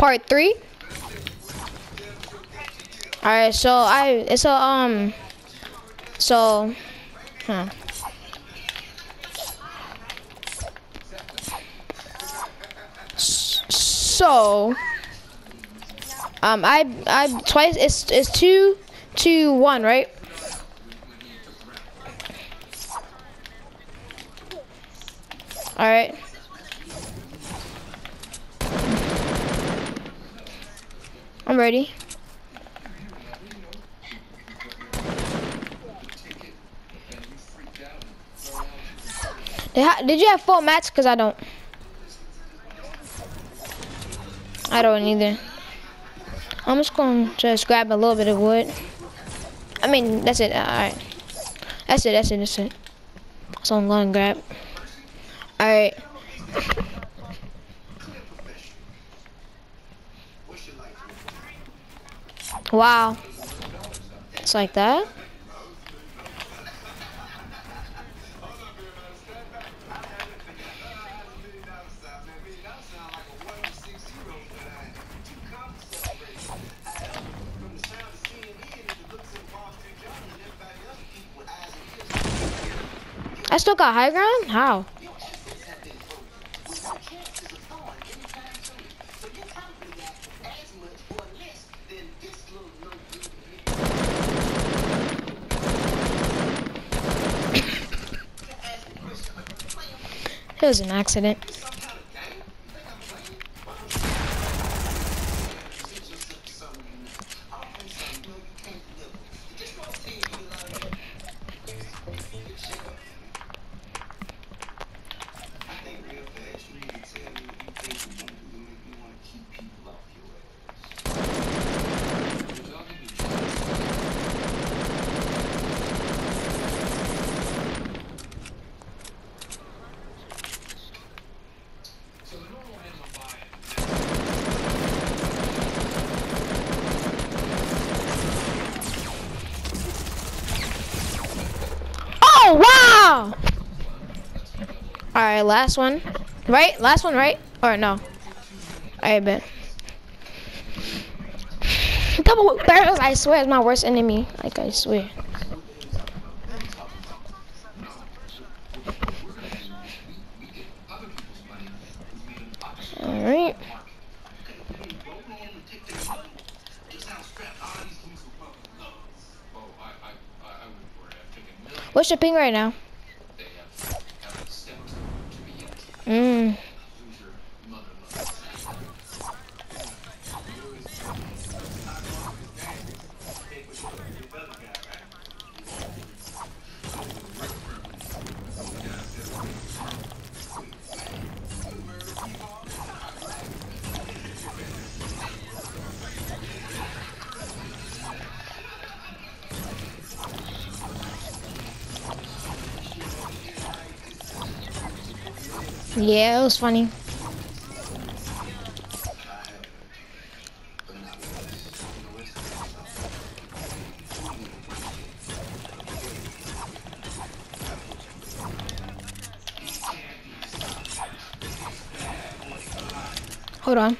Part three. All right, so I it's a um, so, huh. So, um, I I twice it's it's two two one right? All right. I'm ready. Did, you have full mats? Cause I don't. I don't either. I'm just gonna just grab a little bit of wood. I mean, that's it. All right. That's it. That's it. That's it. So I'm gonna grab. All right. Wow. It's like that. I still got high ground? How? Was an accident. Alright, last one. Right? Last one, right? Or no? Alright, bet. Double barrels, I swear, is my worst enemy. Like, I swear. Alright. What's your ping right now? Yeah, it was funny. Hold on.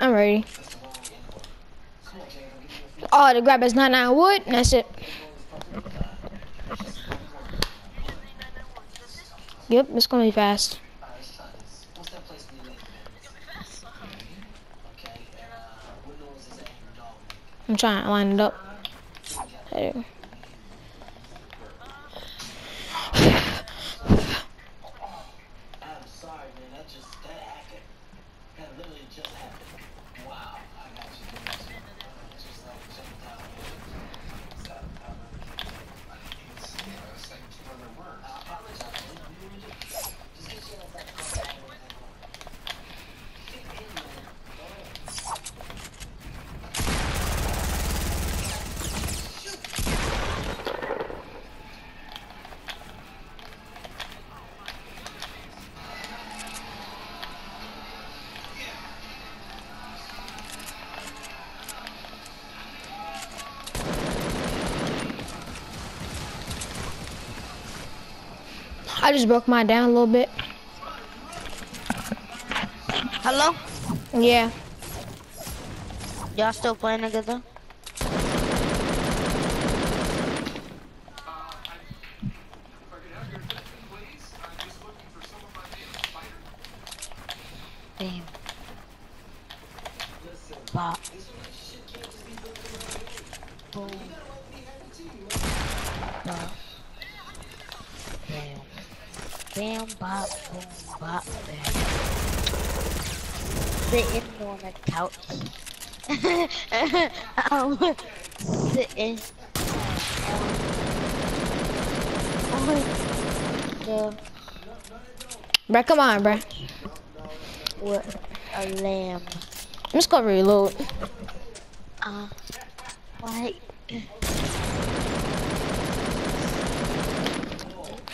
I'm Oh, the grab is 99 wood, and that's it. Yep, it's gonna be fast. I'm trying to line it up. There. I just broke mine down a little bit. Hello? Yeah. Y'all still playing together? Damn. Bop. Boom. Bop. Bam. Bam, bop, boom, bop, bam. Sitting on the couch. I'm sitting on the Bruh, come on, bruh. with a lamb. I'm just gonna reload. Um, like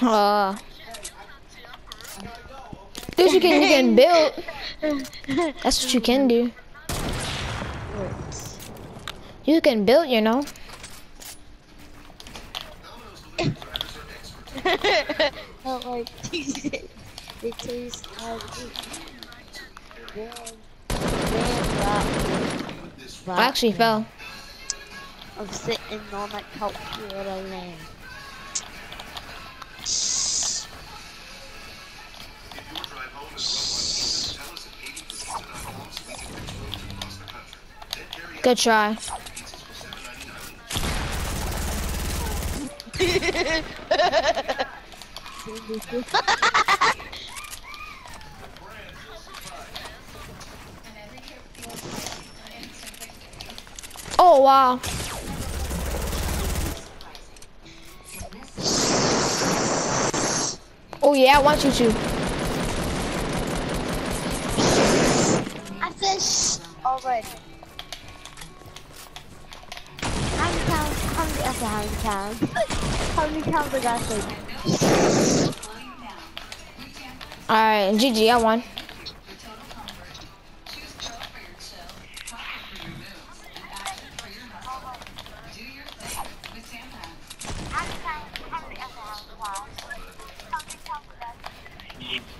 Uh. Dude, you can, you can build. That's what you can do. You can build, you know. Not like it tastes like Bam, bam, bop, I actually fell. I'm sitting on that couch with Good try. Oh wow. Oh yeah, I want you to. I said shh already. How many times? How many? I said how many times? how many times I got say? Alright, GG, I won. Alright.